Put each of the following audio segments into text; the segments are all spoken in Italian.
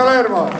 Valeu, irmão.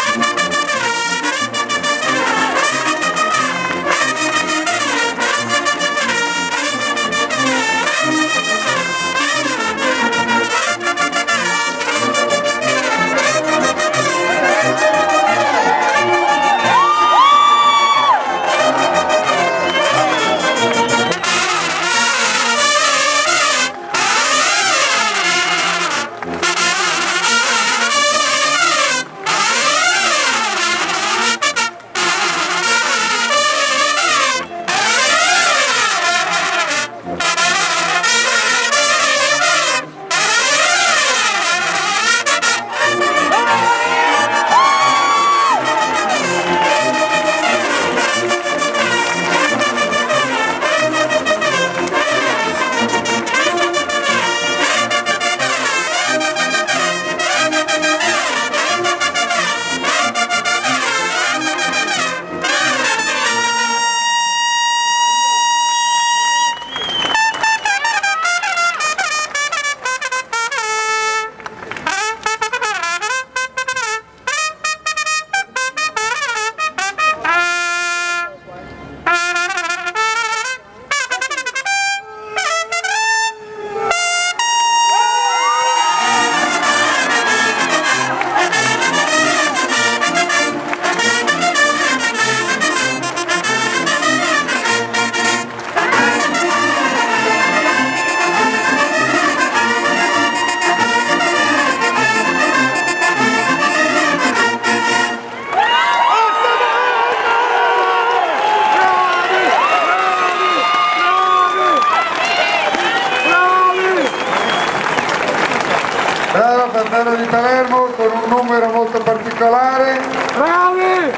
Fratello di Palermo con un numero molto particolare. Bravi!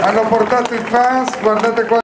Hanno portato i fans, guardate qua.